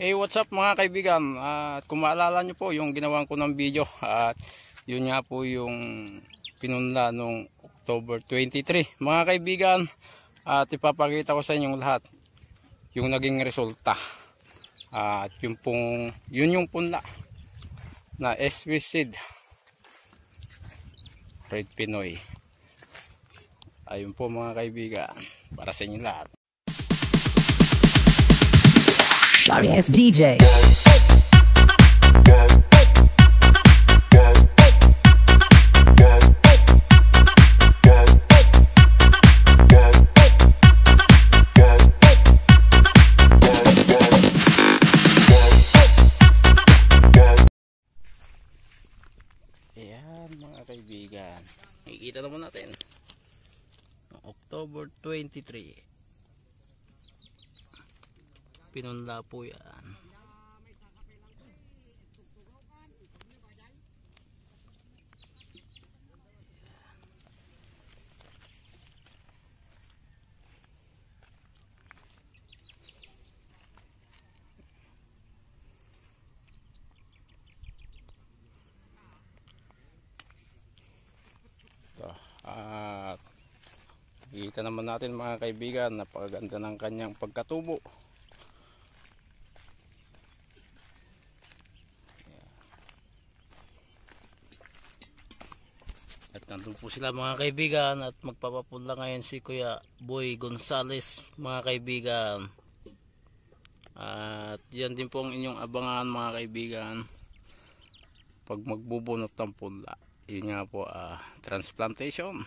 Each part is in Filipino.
Hey, what's up mga kaibigan? At kung maalala nyo po yung ginawan ko ng video at yun nga po yung pinunla nung October 23. Mga kaibigan, at ipapakita ko sa inyong lahat yung naging resulta. At yung pong, yun yung punla na SV Seed Red Pinoy. Ayun po mga kaibigan, para sa inyo lahat. Sorry ass DJ. Ayan mga kaibigan. Nakikita naman natin. October 23. Pinunla po yan. Ito. At kita naman natin mga kaibigan napakaganda ng kanyang pagkatubo. Nandun po sila mga kaibigan at magpapapunla ngayon si Kuya Boy Gonzales mga kaibigan. At yan din po ang inyong abangan mga kaibigan pag magbubunot ng punla. Yun nga po ah, transplantation.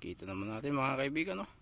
Kita naman natin mga kaibigan no.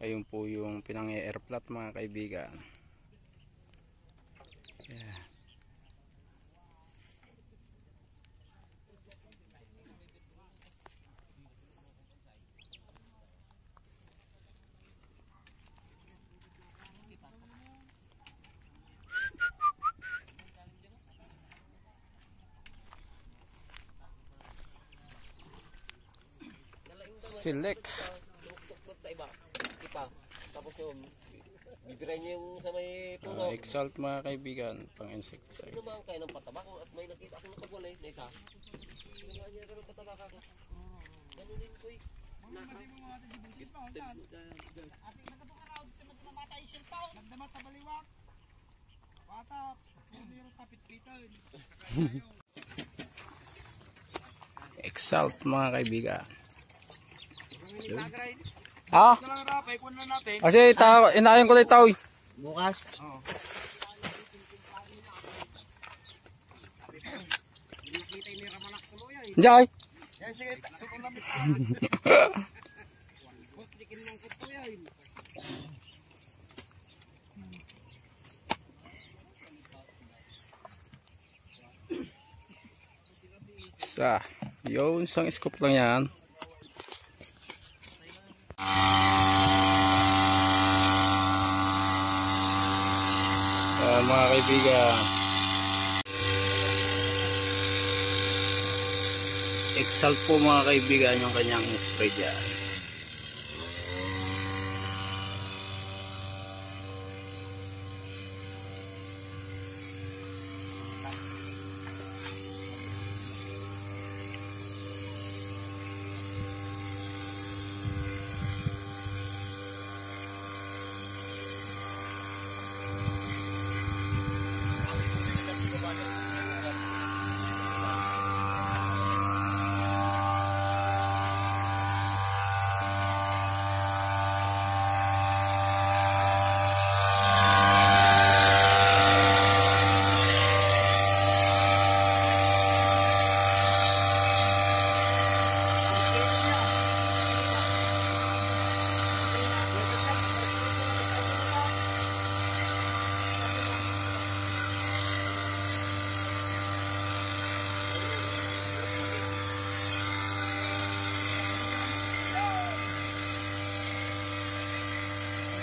Ayun po yung pinang-air flat mga kaibigan. Yeah. Select. Tapos yung bibiray niya yung sa may Uh, puno. exalt mga kaibigan pang insecticide. Ano ba ang kaya ng pataba ko at may nakita akong nakagwalay na isa. Ano nga niya pero pataba ka ko. Ganunin ko eh. Naka. Nagdamat na baliwak. Bata, hindi rin tapit pitan. Exalt mga kaibigan. Ha? Na lang natin. Kasi ta inayon ko itaw. eh. Bukas. Kuto yan. Isa. Yun, isang scoop lang yan. Ayan, mga kaibigan. Exalt po mga kaibigan yung kanyang spray dyan.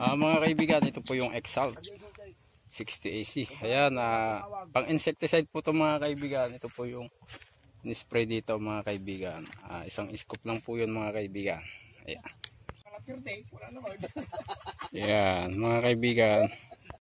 Ah, mga kaibigan, ito po yung Exalt 60 AC. Ayan, ah, pang insecticide po to mga kaibigan. Ito po yung ni-spray dito mga kaibigan. Ah, isang scoop lang po yun mga kaibigan. Ayan. Naman. Ayan, mga kaibigan.